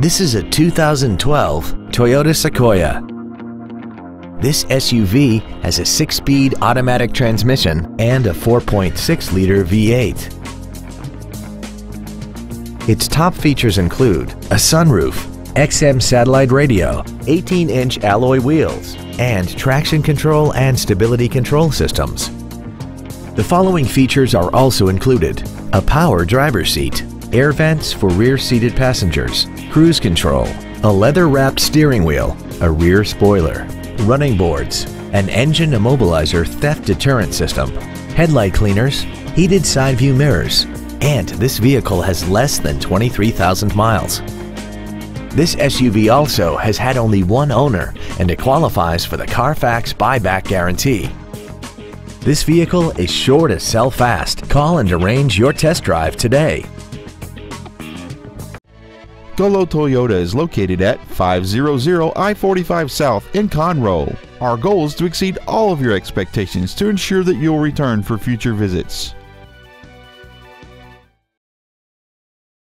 This is a 2012 Toyota Sequoia. This SUV has a six-speed automatic transmission and a 4.6-liter V8. Its top features include a sunroof, XM satellite radio, 18-inch alloy wheels, and traction control and stability control systems. The following features are also included. A power driver's seat, air vents for rear-seated passengers, cruise control, a leather-wrapped steering wheel, a rear spoiler, running boards, an engine immobilizer theft deterrent system, headlight cleaners, heated side view mirrors, and this vehicle has less than 23,000 miles. This SUV also has had only one owner and it qualifies for the Carfax buyback guarantee. This vehicle is sure to sell fast. Call and arrange your test drive today. Gullo Toyota is located at 500 I-45 South in Conroe. Our goal is to exceed all of your expectations to ensure that you'll return for future visits.